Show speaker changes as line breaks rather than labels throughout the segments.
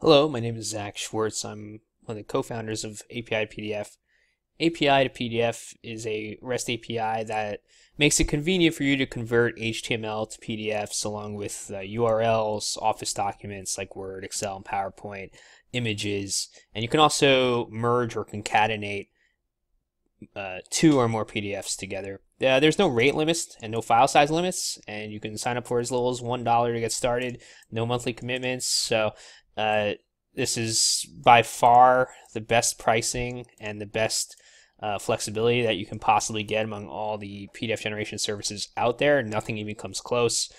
Hello, my name is Zack Schwartz. I'm one of the co-founders of API to PDF. API to PDF is a REST API that makes it convenient for you to convert HTML to PDFs along with uh, URLs, Office documents like Word, Excel, and PowerPoint, images, and you can also merge or concatenate uh, two or more PDFs together. Uh, there's no rate limits and no file size limits, and you can sign up for as little as $1 to get started, no monthly commitments. So uh, this is by far the best pricing and the best uh, flexibility that you can possibly get among all the PDF generation services out there. Nothing even comes close.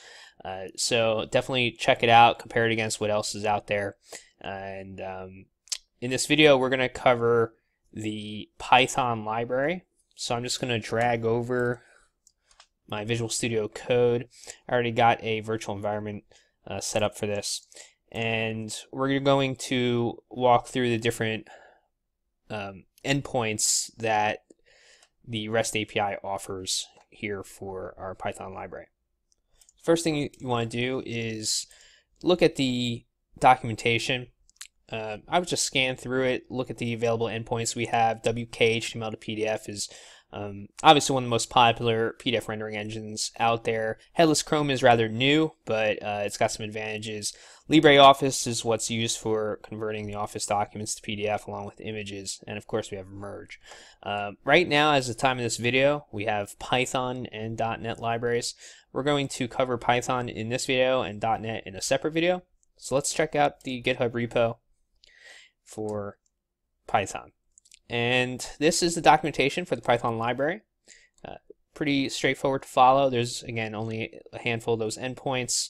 Uh, so definitely check it out, compare it against what else is out there. And um, in this video, we're going to cover the Python library. So I'm just going to drag over my Visual Studio Code. I already got a virtual environment uh, set up for this and we're going to walk through the different um, endpoints that the REST API offers here for our Python library. First thing you, you want to do is look at the documentation. Uh, I would just scan through it, look at the available endpoints we have. WK HTML to PDF is um, obviously, one of the most popular PDF rendering engines out there. Headless Chrome is rather new, but uh, it's got some advantages. LibreOffice is what's used for converting the Office documents to PDF along with images, and of course we have Merge. Uh, right now, as the time of this video, we have Python and .NET libraries. We're going to cover Python in this video and .NET in a separate video. So let's check out the GitHub repo for Python. And this is the documentation for the Python library. Uh, pretty straightforward to follow. There's, again, only a handful of those endpoints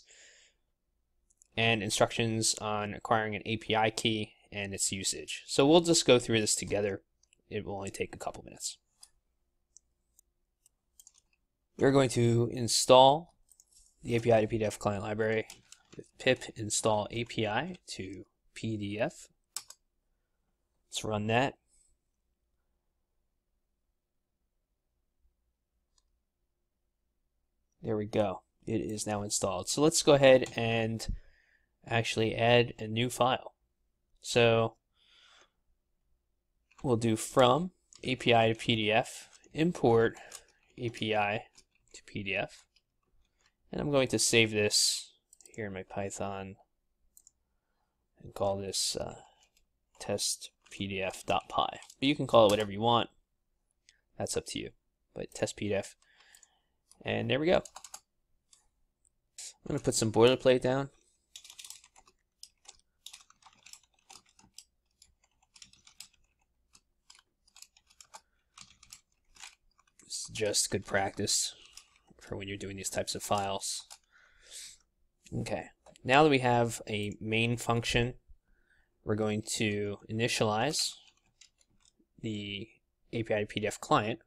and instructions on acquiring an API key and its usage. So we'll just go through this together. It will only take a couple minutes. We're going to install the API to PDF client library with pip install API to PDF. Let's run that. There we go. It is now installed. So let's go ahead and actually add a new file. So we'll do from API to PDF, import API to PDF, and I'm going to save this here in my Python and call this uh, test pdf.py. But you can call it whatever you want. That's up to you. But test PDF and there we go. I'm going to put some boilerplate down. Is just good practice for when you're doing these types of files. Okay, now that we have a main function, we're going to initialize the API to PDF client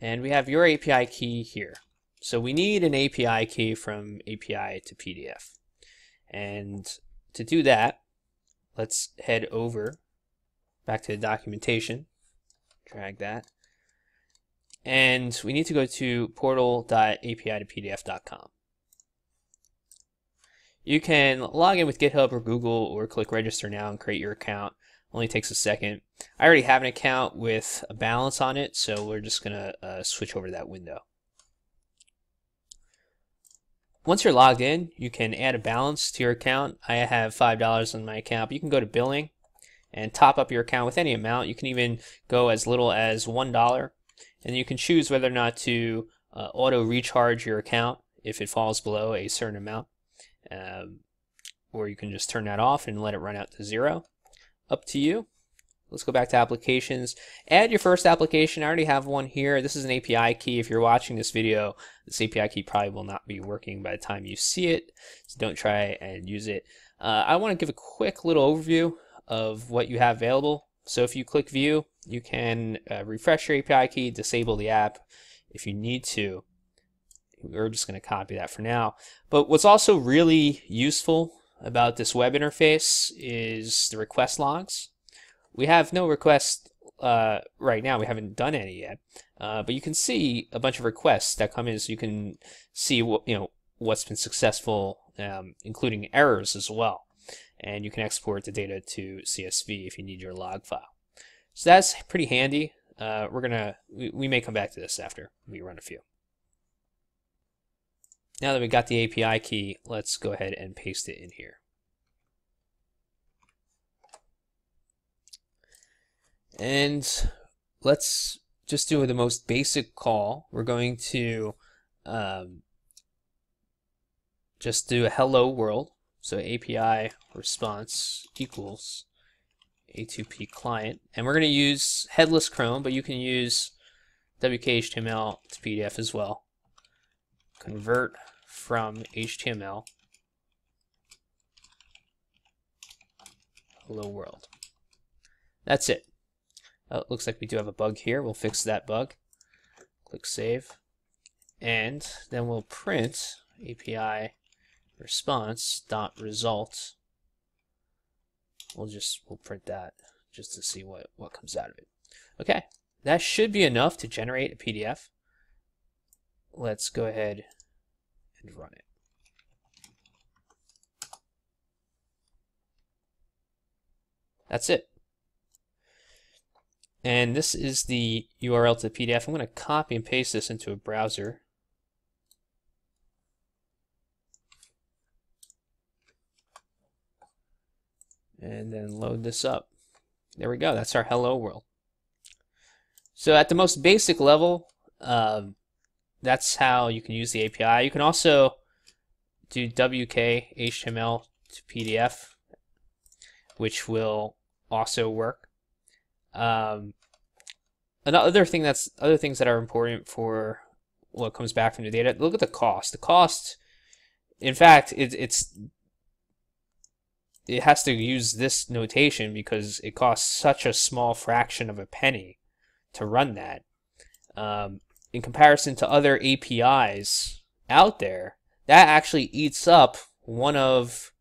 And we have your API key here. So we need an API key from API to PDF. And to do that, let's head over back to the documentation, drag that, and we need to go to portal.api2pdf.com. You can log in with GitHub or Google or click register now and create your account. Only takes a second. I already have an account with a balance on it, so we're just going to uh, switch over to that window. Once you're logged in, you can add a balance to your account. I have $5 on my account, but you can go to billing and top up your account with any amount. You can even go as little as $1, and you can choose whether or not to uh, auto recharge your account if it falls below a certain amount. Um, or you can just turn that off and let it run out to zero up to you. Let's go back to applications. Add your first application. I already have one here. This is an API key. If you're watching this video, this API key probably will not be working by the time you see it. So don't try and use it. Uh, I want to give a quick little overview of what you have available. So if you click view, you can uh, refresh your API key, disable the app if you need to. We're just going to copy that for now. But what's also really useful about this web interface is the request logs. We have no requests uh, right now. We haven't done any yet, uh, but you can see a bunch of requests that come in, so you can see what you know what's been successful um, including errors as well. And you can export the data to CSV if you need your log file. So that's pretty handy. Uh, we're gonna we, we may come back to this after we run a few. Now that we got the API key, let's go ahead and paste it in here. And let's just do the most basic call. We're going to um, just do a hello world. So API response equals A2P client. And we're going to use headless Chrome, but you can use WKHTML to PDF as well. Convert from HTML. Hello world. That's it. Oh, it looks like we do have a bug here. We'll fix that bug. Click Save. And then we'll print API response dot result. We'll just we'll print that just to see what what comes out of it. Okay, that should be enough to generate a PDF. Let's go ahead and run it. That's it. And this is the URL to the PDF. I'm going to copy and paste this into a browser. And then load this up. There we go. That's our hello world. So at the most basic level, um, that's how you can use the API. You can also do WK HTML to PDF, which will also work. Um, another thing that's other things that are important for what comes back from the data. Look at the cost. The cost, in fact, it, it's it has to use this notation because it costs such a small fraction of a penny to run that. Um, in comparison to other APIs out there, that actually eats up one of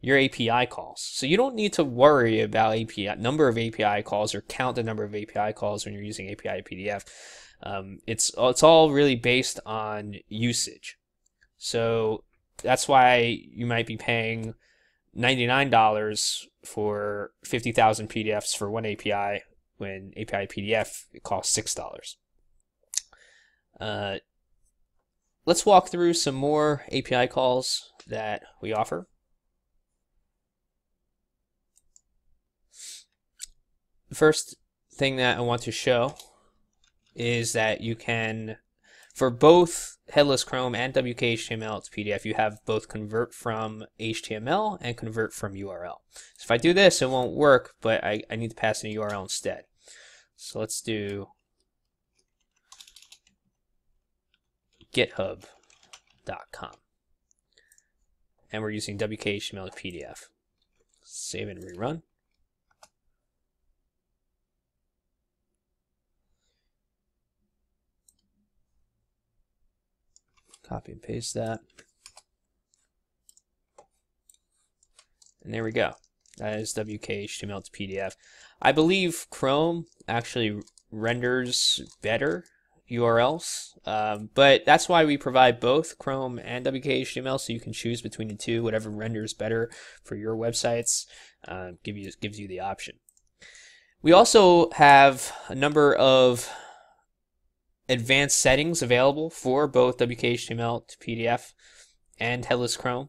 your API calls. So you don't need to worry about API number of API calls or count the number of API calls when you're using API PDF. Um, it's it's all really based on usage. So that's why you might be paying $99 for 50,000 PDFs for one API when API PDF it costs $6. Uh, let's walk through some more API calls that we offer. The first thing that I want to show is that you can, for both headless Chrome and WKHTML to PDF, you have both convert from HTML and convert from URL. So if I do this, it won't work, but I, I need to pass in a URL instead. So let's do github.com. And we're using WKHTML PDF. Save and rerun. Copy and paste that. And there we go. That is WKHTML to PDF. I believe Chrome actually renders better URLs, um, but that's why we provide both Chrome and WKHTML, so you can choose between the two, whatever renders better for your websites. Uh, give you gives you the option. We also have a number of advanced settings available for both WKHTML to PDF and headless Chrome.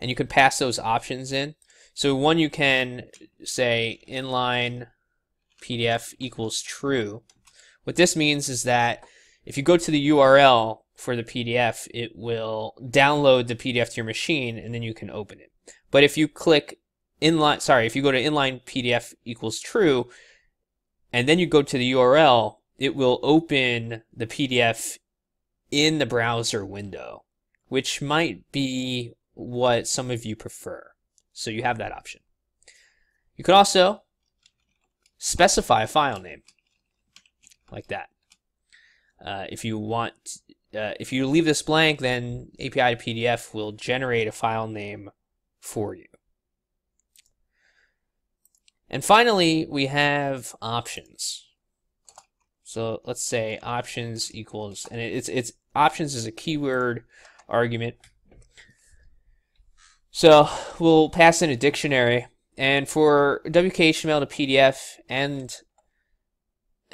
And you can pass those options in. So one you can say inline PDF equals true. What this means is that if you go to the URL for the PDF, it will download the PDF to your machine and then you can open it. But if you click inline, sorry, if you go to inline PDF equals true, and then you go to the URL, it will open the PDF in the browser window, which might be what some of you prefer. So you have that option. You can also specify a file name like that. Uh, if you want, uh, if you leave this blank, then API to PDF will generate a file name for you. And finally, we have options. So let's say options equals, and it's it's options is a keyword argument. So we'll pass in a dictionary, and for WKHTML to PDF and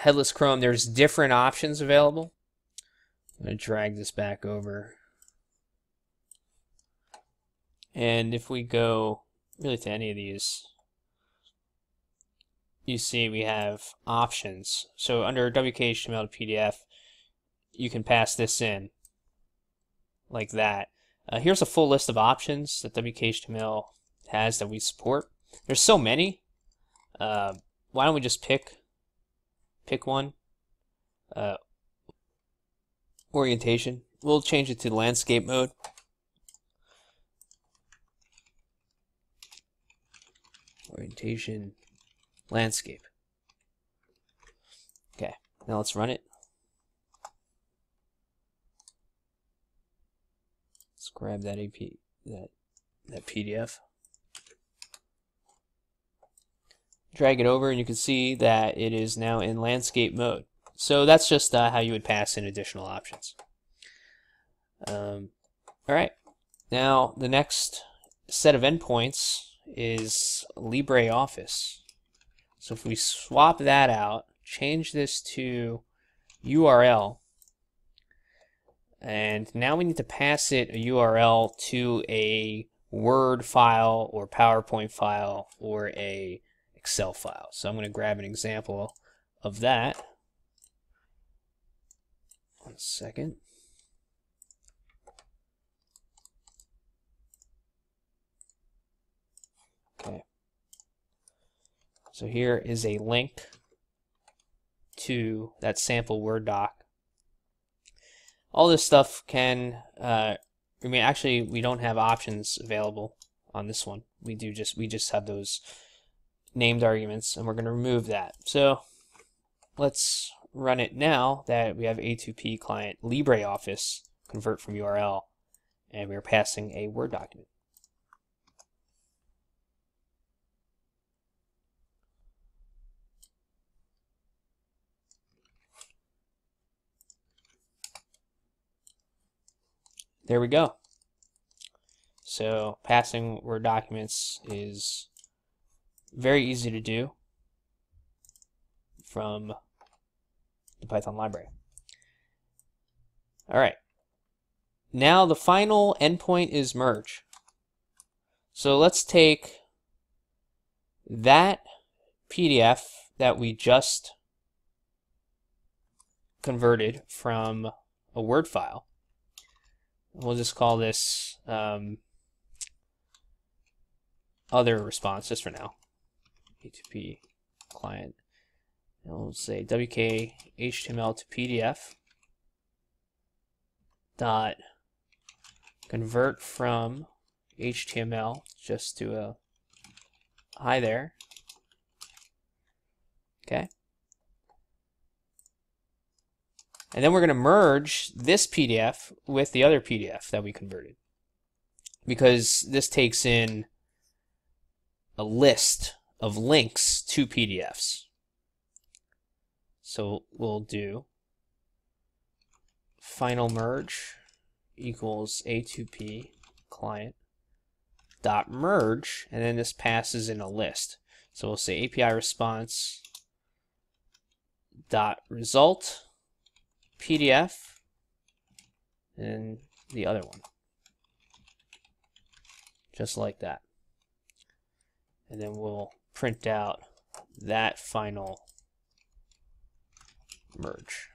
headless Chrome, there's different options available. I'm going to drag this back over. And if we go really to any of these, you see we have options. So under WKHTML to PDF, you can pass this in like that. Uh, here's a full list of options that WKHTML has that we support. There's so many. Uh, why don't we just pick pick one? Uh, orientation. We'll change it to landscape mode. Orientation, landscape. Okay, now let's run it. Let's grab that AP that that PDF. Drag it over and you can see that it is now in landscape mode. So that's just uh, how you would pass in additional options. Um, all right, now the next set of endpoints is LibreOffice. So if we swap that out, change this to URL, and now we need to pass it a URL to a Word file or PowerPoint file or a Excel file. So I'm going to grab an example of that. One second. Okay. So here is a link to that sample Word doc all this stuff can, uh, I mean, actually, we don't have options available on this one. We do just, we just have those named arguments, and we're going to remove that. So let's run it now that we have A2P client LibreOffice convert from URL, and we're passing a Word document. there we go. So passing Word documents is very easy to do from the Python library. All right. Now the final endpoint is merge. So let's take that PDF that we just converted from a Word file we'll just call this um, other response just for now. A2P client. And we'll say WK HTML to PDF dot convert from HTML just to a hi there. Okay. And then we're going to merge this PDF with the other PDF that we converted. Because this takes in a list of links to PDFs. So we'll do final merge equals A2P client dot merge, and then this passes in a list. So we'll say API response dot result PDF and the other one. Just like that. And then we'll print out that final merge.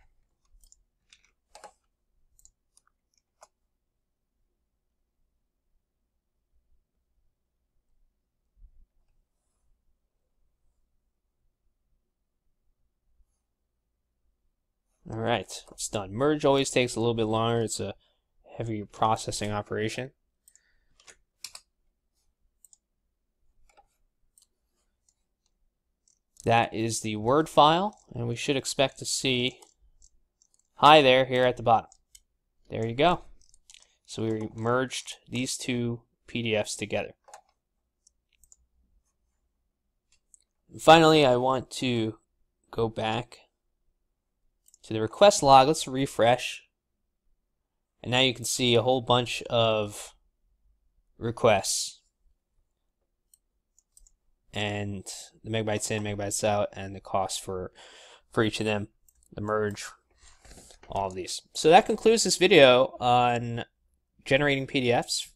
All right, it's done. Merge always takes a little bit longer. It's a heavy processing operation. That is the Word file, and we should expect to see hi there here at the bottom. There you go. So we merged these two PDFs together. And finally, I want to go back to the request log. Let's refresh. And now you can see a whole bunch of requests. And the megabytes in, megabytes out, and the cost for for each of them, the merge, all of these. So that concludes this video on generating PDFs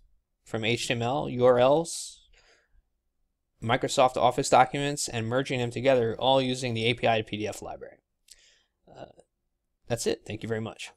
from HTML, URLs, Microsoft Office documents, and merging them together, all using the API to PDF library. Uh, that's it. Thank you very much.